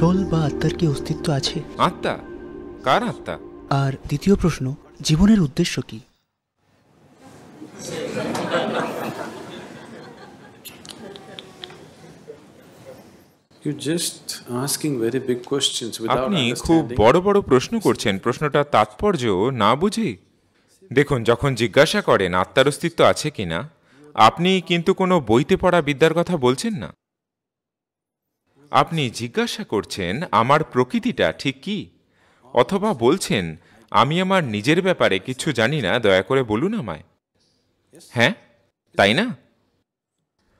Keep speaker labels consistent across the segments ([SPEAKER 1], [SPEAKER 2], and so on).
[SPEAKER 1] Soul বা আত্মার কি অস্তিত্ব আছে?
[SPEAKER 2] আত্মা? কার আত্মা?
[SPEAKER 1] আর দ্বিতীয় প্রশ্ন জীবনের উদ্দেশ্য কি?
[SPEAKER 3] You're just asking very big
[SPEAKER 2] আপনি খুব বড় বড় প্রশ্ন করছেন। প্রশ্নটা তাৎপর্য না বুঝেই দেখুন যখন জিজ্ঞাসা করেন আত্মার অস্তিত্ব আছে কিনা আপনি কিন্তু কোনো বইতে পড়া বিদ্যার কথা বলছেন না। আপনি জিজ্ঞাসা করছেন, আমার প্রকৃতিটা ঠিক কি? অথবা বলছেন, আমি আমার নিজের ব্যাপারে কিছু জানি না, দয়া করে বলুন আমায়। হ্যাঁ তাই না?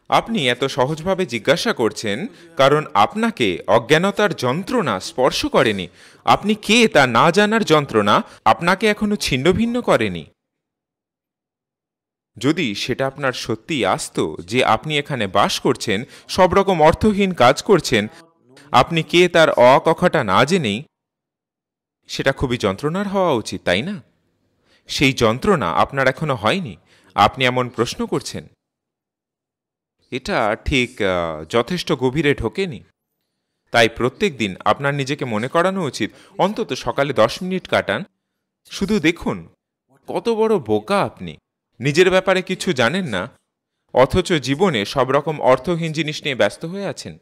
[SPEAKER 2] আপনি এত সহজভাবে জিজ্ঞাসা করছেন, কারণ আপনাকে অজ্ঞানতার যন্ত্রণা স্পর্শ করেনি। আপনি কে তা না জানার যন্ত্রণা আপনাকে এখনও ছিন্নভিন্ন করেনি। যদি সেটা আপনার সত্যি আসতো যে আপনি এখানে বাস করছেন সব রকম অর্থহীন কাজ করছেন, আপনি কে তার অ কথাটা না জেনেই? সেটা খুবই যন্ত্রণার হওয়া উচিত, তাই না? সেই যন্ত্রণা আপনার এখনও হয়নি, আপনি এমন প্রশ্ন করছেন। এটা ঠিক যথেষ্ট গভীরে ঢোকেনি। তাই প্রত্যেক দিন আপনার নিজেকে মনে করানো উচিত, অন্তত সকালে দশ মিনিট কাটান। শুধু দেখুন, কত বড় বোকা আপনি। নিজের ব্যাপারে কিছু জানেন না, অথচ জীবনে সব রকম অর্থহীন জিনিস নিয়ে ব্যস্ত হয়ে আছেন।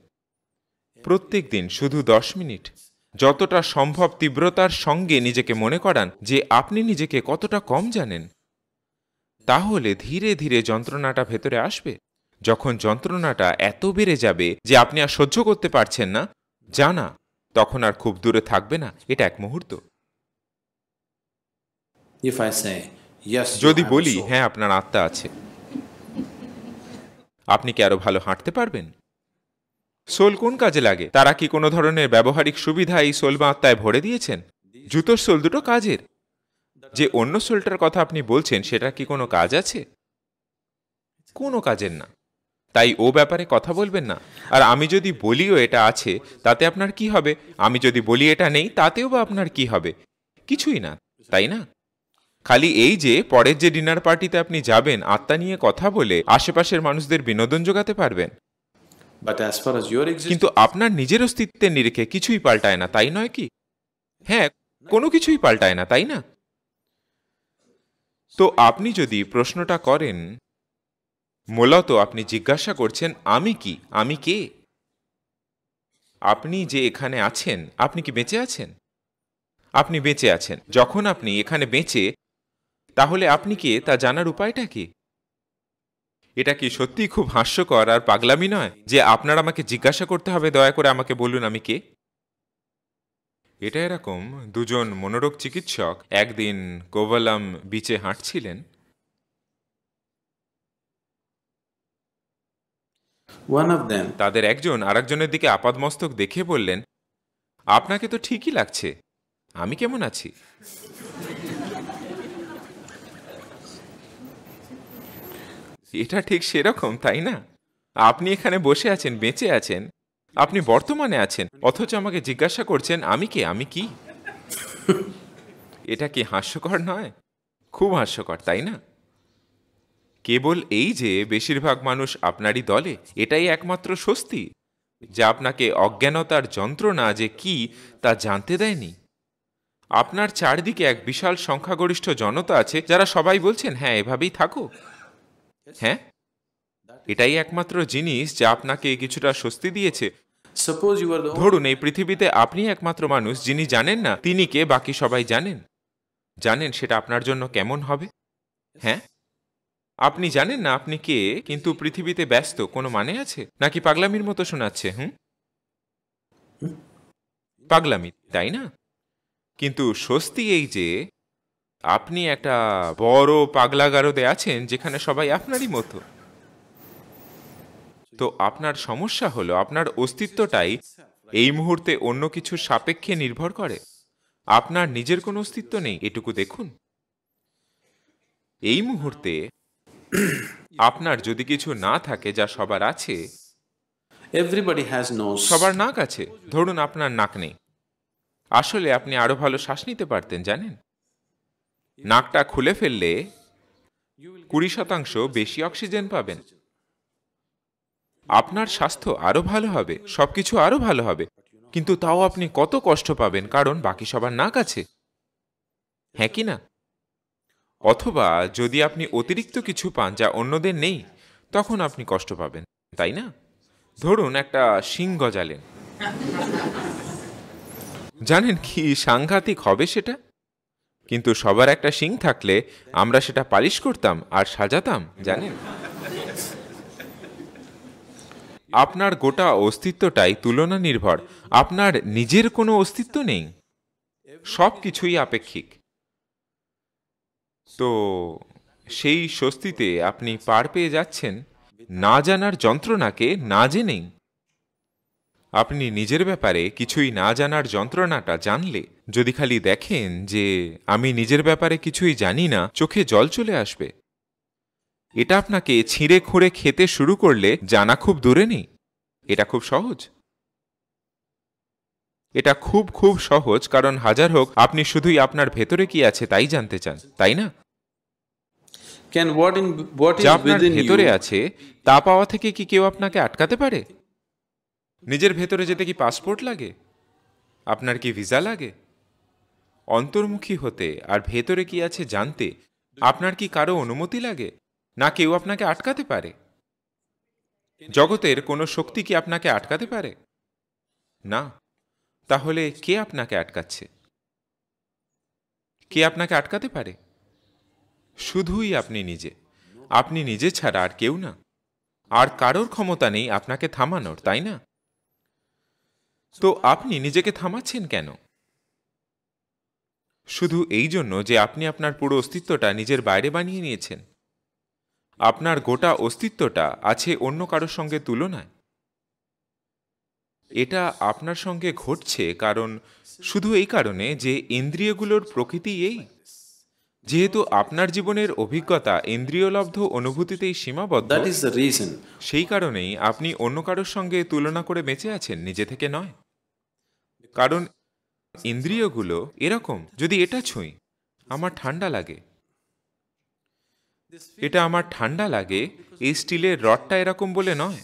[SPEAKER 2] প্রত্যেক দিন শুধু দশ মিনিট, যতটা সম্ভব তীব্রতার সঙ্গে নিজেকে মনে করান যে আপনি নিজেকে কতটা কম জানেন। তাহলে ধীরে ধীরে যন্ত্রণাটা ভেতরে আসবে। যখন যন্ত্রণাটা এত বেড়ে যাবে যে আপনি আর সহ্য করতে পারছেন না, জানা, তখন আর খুব দূরে থাকবে না, এটা এক মুহূর্ত। যদি বলি হ্যাঁ আপনার আত্মা আছে। আপনি কি আরও ভালো হাঁটতে পারবেন? সোল কোন কাজে লাগে? তারা কি কোনো ধরনের ব্যবহারিক সুবিধা এই সোল বা আত্মায় ভরে দিয়েছেন? জুতোর সোল দুটো কাজের। যে অন্য সোলটার কথা আপনি বলছেন সেটা কি কোনো কাজ আছে? কোনো কাজের না। তাই ও ব্যাপারে কথা বলবেন না। আর আমি যদি বলিও এটা আছে তাতে আপনার কি হবে? আমি যদি বলি এটা নেই তাতেও বা আপনার কি হবে? কিছুই না তাই না? খালি এই যে পরের যে ডিনার পার্টিতে আপনি যাবেন আত্মা নিয়ে কথা বলে আশেপাশের মানুষদের বিনোদন যোগাতে পারবেন। কিন্তু আপনার নিজের অস্তিত্বের নিরিখে কিছুই পাল্টায় না তাই নয় কি? হ্যাঁ কোনো কিছুই পাল্টায় না তাই না? তো আপনি যদি প্রশ্নটা করেন মূলত আপনি জিজ্ঞাসা করছেন আমি কি? আমি কে? আপনি যে এখানে আছেন আপনি কি বেঁচে আছেন? আপনি বেঁচে আছেন। যখন আপনি এখানে বেঁচে তাহলে আপনি কে তা জানার উপায়টা কি? এটা কি সত্যিই খুব হাস্যকর আর পাগলামি নয় যে আপনার আমাকে জিজ্ঞাসা করতে হবে? দয়া করে আমাকে বলুন আমি কে? এটা এরকম দুজন মনোরোগ চিকিৎসক একদিন কোভালাম বিচে হাঁটছিলেন। তাদের একজন আরেকজনের দিকে আপাদমস্তক দেখে বললেন আপনাকে তো ঠিকই লাগছে। আমি কেমন আছি? এটা ঠিক সেরকম, তাই না? আপনি এখানে বসে আছেন, বেঁচে আছেন। আপনি বর্তমানে আছেন, অথচ আমাকে জিজ্ঞাসা করছেন, আমি কে? আমি কি? এটা কি হাস্যকর নয়? খুব হাস্যকর, তাই না? কেবল এই যে, বেশিরভাগ মানুষ আপনারই দলে, এটাই একমাত্র স্বস্তি, যা আপনাকে অজ্ঞানতার যন্ত্রণা যে কি, তা জানতে দেয়নি। আপনার চারদিকে এক বিশাল সংখ্যাগরিষ্ঠ জনতা আছে, যারা সবাই বলছেন হ্যাঁ এভাবেই থাকো হ্যাঁ? এটাই একমাত্র জিনিস যা আপনাকে কিছুটা স্বস্তি দিয়েছে। ধরুন এই পৃথিবীতে আপনি একমাত্র মানুষ যিনি জানেন না তিনি কে বাকি সবাই জানেন। জানেন সেটা আপনার জন্য কেমন হবে? হ্যাঁ? আপনি জানেন না আপনি কে কিন্তু পৃথিবীতে ব্যস্ত কোনো মানে আছে? নাকি পাগলামির মতো শোনাচ্ছে হুম? পাগলামি তাই না? কিন্তু স্বস্তি এই যে আপনি একটা বড় পাগলাগারদে আছেন যেখানে সবাই আপনারই মতো। তো আপনার সমস্যা হলো আপনার অস্তিত্বটাই এই মুহূর্তে অন্য কিছুর সাপেক্ষে নির্ভর করে। আপনার নিজের কোনো অস্তিত্ব নেই এটুকু দেখুন। এই মুহূর্তে আপনার যদি কিছু না থাকে যা সবার আছে
[SPEAKER 3] everybody has nose
[SPEAKER 2] সবার নাক আছে। ধরুন আপনার নাক নেই। আসলে আপনি আরও ভালো শ্বাস নিতে পারতেন জানেন? নাকটা খুলে ফেললে কুড়ি শতাংশ বেশি অক্সিজেন পাবেন। আপনার স্বাস্থ্য আরও ভালো হবে, সবকিছু আরও ভালো হবে। কিন্তু তাও আপনি কত কষ্ট পাবেন, কারণ বাকি সবার নাক আছে। হ্যাঁ কি না? অথবা যদি আপনি অতিরিক্ত কিছু পান যা অন্যদের নেই, তখন আপনি কষ্ট পাবেন, তাই না? ধরুন একটা শিং গজালেন। জানেন কি সাংঘাতিক হবে সেটা? কিন্তু সবার একটা শিং থাকলে আমরা সেটা পালিশ করতাম আর সাজাতাম, জানেন? আপনার গোটা অস্তিত্বটাই তুলনা নির্ভর আপনার নিজের কোনো অস্তিত্ব নেই। সব কিছুই আপেক্ষিক। তো সেই স্বস্তিতে আপনি পার পেয়ে যাচ্ছেন, না জানার যন্ত্রণাকে না জেনেই। আপনি নিজের ব্যাপারে কিছুই না জানার যন্ত্রণাটা জানলে যদি খালি দেখেন যে আমি নিজের ব্যাপারে কিছুই জানি না চোখে জল চলে আসবে। এটা আপনাকে ছিঁড়ে খুঁড়ে খেতে শুরু করলে জানা খুব দূরে নেই। এটা খুব সহজ। এটা খুব খুব সহজ কারণ হাজার হোক আপনি শুধুই আপনার ভেতরে কি আছে তাই জানতে চান তাই না? যা আপনার ভেতরে আছে তা পাওয়া থেকে কি কেউ আপনাকে আটকাতে পারে? নিজের ভেতরে যেতে কি পাসপোর্ট লাগে? আপনার কি ভিসা লাগে? অন্তর্মুখী হতে আর ভেতরে কি আছে জানতে আপনার কি কারও অনুমতি লাগে? না কেউ আপনাকে আটকাতে পারে? জগতের কোনো শক্তি কি আপনাকে আটকাতে পারে? না। তাহলে কে আপনাকে আটকাচ্ছে? কে আপনাকে আটকাতে পারে? শুধুই আপনি নিজে। আপনি নিজে ছাড়া আর কেউ না। আর কারোর ক্ষমতা নেই আপনাকে থামানোর, তাই না? তো আপনি নিজেকে থামাচ্ছেন কেন? শুধু এই জন্য যে আপনি আপনার পুরো অস্তিত্বটা নিজের বাইরে বানিয়ে নিয়েছেন। আপনার গোটা অস্তিত্বটা আছে অন্য কারোর সঙ্গে তুলনায়। এটা আপনার সঙ্গে ঘটছে কারণ শুধু এই কারণে যে ইন্দ্রিয়গুলোর প্রকৃতি এই। যেহেতু আপনার জীবনের অভিজ্ঞতা ইন্দ্রিয়লব্ধ অনুভূতিতেই সীমাবদ্ধ
[SPEAKER 3] that is the reason.
[SPEAKER 2] সেই কারণেই আপনি অন্য কারোর সঙ্গে তুলনা করে বেঁচে আছেন নিজে থেকে নয়। কারণ ইন্দ্রিয়গুলো এরকম যদি এটা ছুঁই আমার ঠান্ডা লাগে। এটা আমার ঠান্ডা লাগে এই স্টিলের রডটা এরকম বলে নয়।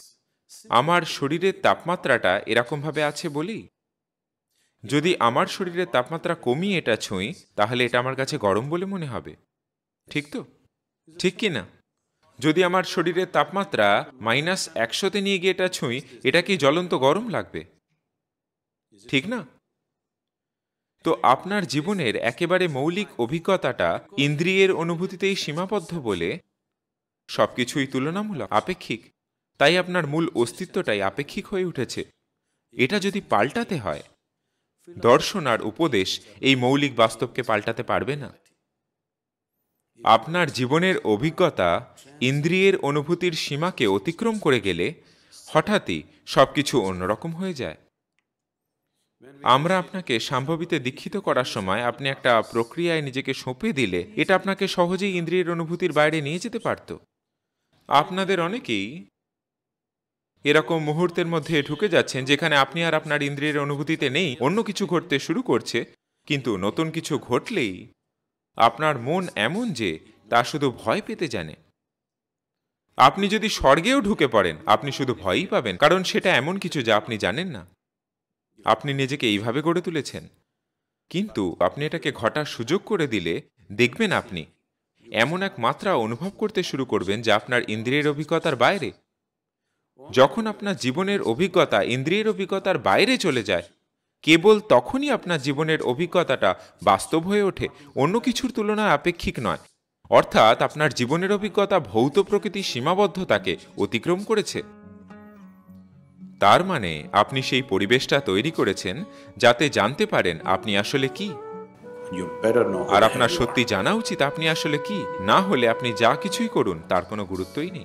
[SPEAKER 2] আমার শরীরের তাপমাত্রাটা এরকমভাবে আছে বলেই যদি আমার শরীরের তাপমাত্রা কমিয়ে এটা ছুঁই, তাহলে এটা আমার কাছে গরম বলে মনে হবে। ঠিক তো? ঠিক কি না? যদি আমার শরীরের তাপমাত্রা মাইনাস একশোতে নিয়ে গিয়ে এটা ছুঁই, এটা কি জ্বলন্ত গরম লাগবে? ঠিক না? তো আপনার জীবনের একেবারে মৌলিক অভিজ্ঞতাটা ইন্দ্রিয়ের অনুভূতিতেই সীমাবদ্ধ বলে সবকিছুই তুলনামূলক আপেক্ষিক। তাই আপনার মূল অস্তিত্বটাই আপেক্ষিক হয়ে উঠেছে। এটা যদি পাল্টাতে হয় দর্শন আর উপদেশ এই মৌলিক বাস্তবকে পাল্টাতে পারবে না। আপনার জীবনের অভিজ্ঞতা ইন্দ্রিয়ের অনুভূতির সীমাকে অতিক্রম করে গেলে হঠাৎই সবকিছু অন্যরকম হয়ে যায়। আমরা আপনাকে সম্ভবিতে দীক্ষিত করার সময় আপনি একটা প্রক্রিয়ায় নিজেকে সঁপে দিলে এটা আপনাকে সহজেই ইন্দ্রিয়ের অনুভূতির বাইরে নিয়ে যেতে পারত। আপনাদের অনেকেই এরকম মুহূর্তের মধ্যে ঢুকে যাচ্ছেন যেখানে আপনি আর আপনার ইন্দ্রিয়ের অনুভূতিতে নেই, অন্য কিছু ঘটতে শুরু করছে। কিন্তু নতুন কিছু ঘটলেই আপনার মন এমন যে তা শুধু ভয় পেতে জানে। আপনি যদি স্বর্গেও ঢুকে পড়েন, আপনি শুধু ভয়ই পাবেন, কারণ সেটা এমন কিছু যা আপনি জানেন না। আপনি নিজেকে এইভাবে গড়ে তুলেছেন। কিন্তু আপনি এটাকে ঘটার সুযোগ করে দিলে দেখবেন আপনি এমন এক মাত্রা অনুভব করতে শুরু করবেন যা আপনার ইন্দ্রিয়ের অভিজ্ঞতার বাইরে যখন আপনার জীবনের অভিজ্ঞতা ইন্দ্রিয়ের অভিজ্ঞতার বাইরে চলে যায় কেবল তখনই আপনার জীবনের অভিজ্ঞতাটা বাস্তব হয়ে ওঠে অন্য কিছুর তুলনায় আপেক্ষিক নয়। অর্থাৎ আপনার জীবনের অভিজ্ঞতা ভৌত প্রকৃতির সীমাবদ্ধতাকে অতিক্রম করেছে। তার মানে আপনি সেই পরিবেশটা তৈরি করেছেন যাতে জানতে পারেন আপনি আসলে কি। আর আপনার সত্যি জানা উচিত আপনি আসলে কি। না হলে আপনি যা কিছুই করুন তার কোনো গুরুত্বই নেই।